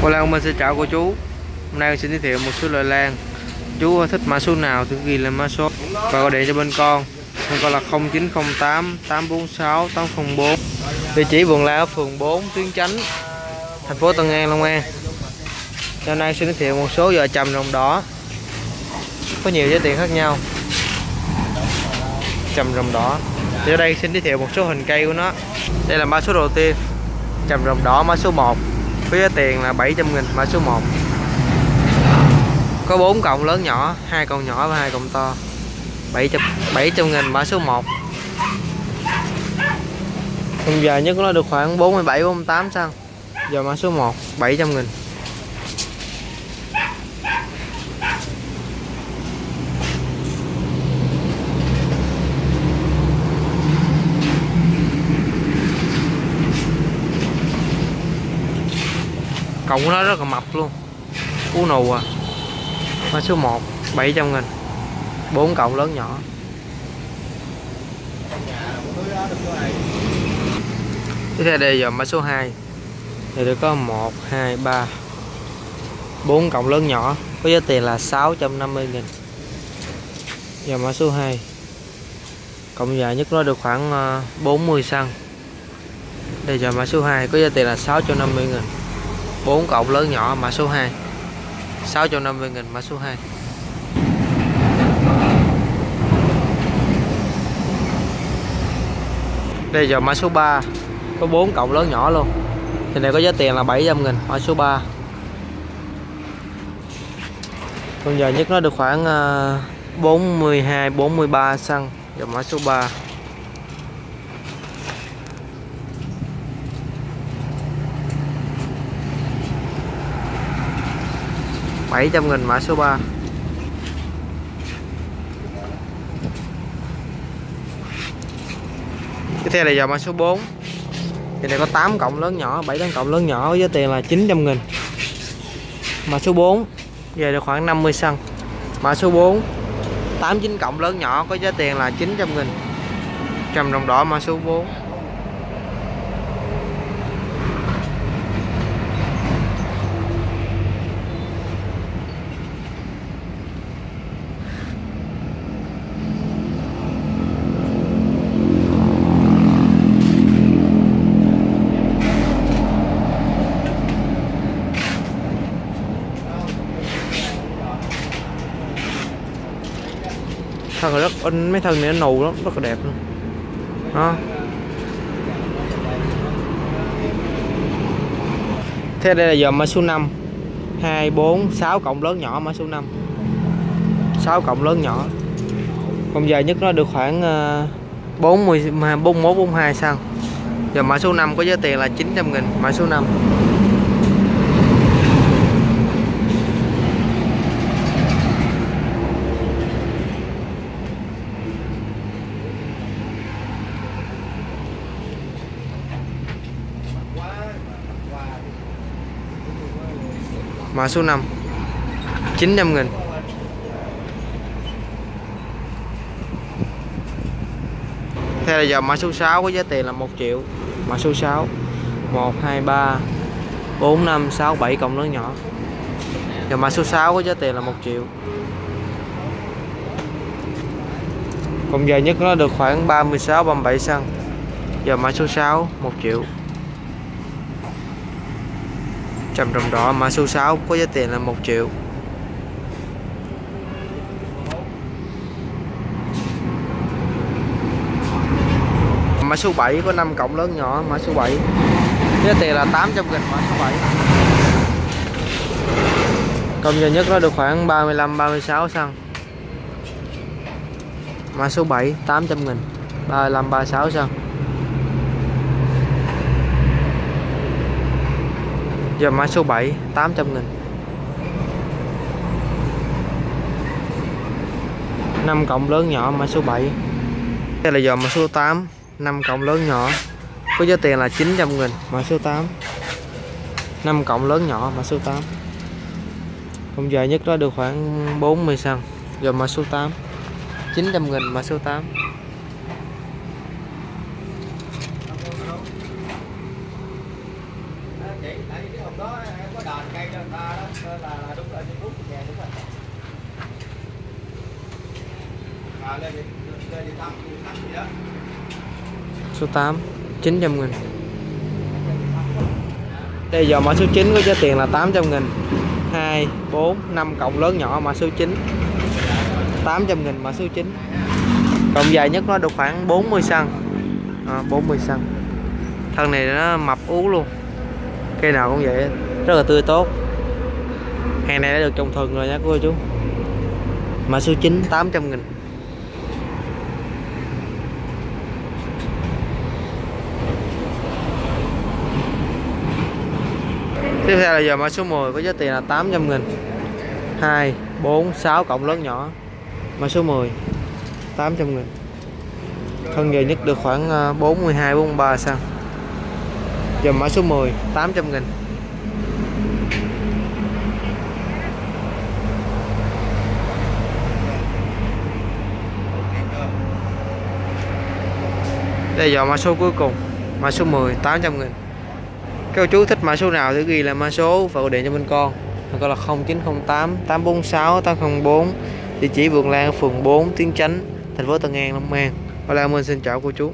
Hoa Lan mình xin chào cô chú. Hôm nay xin giới thiệu một số loại lan Chú thích mã số nào thì ghi là mã số Và gọi điện cho bên con. Bên con là 0908 846 804 Địa chỉ vườn lan ở phường 4 Tuyến Chánh, Thành phố Tân An, Long An. Hôm nay xin giới thiệu một số vợ chồng rồng đỏ. Có nhiều giá tiền khác nhau. Trầm rồng đỏ. Thì ở đây xin giới thiệu một số hình cây của nó. Đây là mã số đầu tiên. Trầm rồng đỏ, mã số 1 phía tiền là 700 nghìn, mã số 1 có 4 cọng lớn nhỏ, hai cọng nhỏ và hai cọng to. 700 700 nghìn, mã số 1 Còn giờ nhất nó được khoảng 47 48 xăng giờ mã số 1 700 nghìn. Cộng của nó rất là mập luôn. Cú nù à. Mã số 1 700 nghìn. 4 cộng lớn nhỏ. Tiếp theo đây giờ mã số 2 thì được có 1 2 3 4 cộng lớn nhỏ. Có giá tiền là 650 nghìn. Giờ mã số 2 cộng dài nhất nó được khoảng ờ, 40 xăng. Đây giờ mã số 2 có giá tiền là 650 nghìn. 4 cộng lớn nhỏ, mã số 2 650 nghìn, mã số 2 Đây giờ mã số 3 Có 4 cộng lớn nhỏ luôn. Thì này có giá tiền là 700 nghìn, mã số 3 Còn giờ nhất nó được khoảng ờ, 42 43 xăng. Giờ mã số 3 700 nghìn mã số 3 Tiếp theo là dòng mã số 4 Thì này có 8 cộng lớn nhỏ 7 tấn cộng lớn nhỏ với giá tiền là 900 nghìn. Mã số 4 Về được khoảng 50 xăng. Mã số 4 89 cộng lớn nhỏ có giá tiền là 900 nghìn. Trầm đồng đỏ, mã số 4 thân rất in, mấy thân này nó nù lắm, rất là đẹp luôn. Đó. Thế đây là giờ mã số 5 2 4 6 cộng lớn nhỏ mã số 5 6 cộng lớn nhỏ. Còn dài nhất nó được khoảng 40 41 42 sao. Giờ mã số 5 có giá tiền là 900 nghìn mã số 5 mã số 5 900 nghìn. Thế là giờ mã số 6 có giá tiền là 1 triệu. Mã số 6 1, 2, 3 4, 5, 6, 7 cộng lớn nhỏ. Giờ mã số 6 có giá tiền là 1 triệu. Còn dài nhất nó được khoảng 36, 37 xăng. Giờ mã số 6 1 triệu trầm đồng đỏ mã số 6 có giá tiền là 1 triệu. Mã số 7 có 5 cộng lớn nhỏ, mã số 7 giá tiền là 800 nghìn mã số 7 công giờ nhất nó được khoảng 35 36 xăng. Mã số 7 800 nghìn 35 36 xăng. Giờ mã số 7 800 nghìn. 5 cộng lớn nhỏ mã số 7 Đây là giờ mã số 8 5 cộng lớn nhỏ. Có giá tiền là 900 nghìn mã số 8 5 cộng lớn nhỏ mã số 8 Không dài nhất đó được khoảng 40 xăng Giờ mã số 8 900 nghìn mã số 8 số 8 900 nghìn. Đây giờ mã số 9 có giá tiền là 800 nghìn. 2 4 5 cộng lớn nhỏ mã số 9 800 nghìn mã số 9 cộng dài nhất nó được khoảng 40 xăng. À, 40 xăng. Thân này nó mập ú luôn. Cây nào cũng vậy rất là tươi tốt. Hàng này đã được trồng thuần rồi nha cô chú. Mã số 9 800 nghìn. Tiếp theo là giờ mã số 10 có giá tiền là 800 nghìn. 2, 4, 6 cộng lớn nhỏ. Mã số 10 800 nghìn. Thân dài nhất được khoảng ờ, 42, 43 sao? Giờ mã số 10 800 nghìn. Đây giờ mã số cuối cùng. Mã số 10 800 nghìn các cô chú thích mã số nào thì ghi là mã số và gọi điện cho bên con. Gọi là 0908 846 804 địa chỉ Vườn Lan phường 4 Tiến Chánh, thành phố Tân An, Long An. Và là mình xin chào cô chú.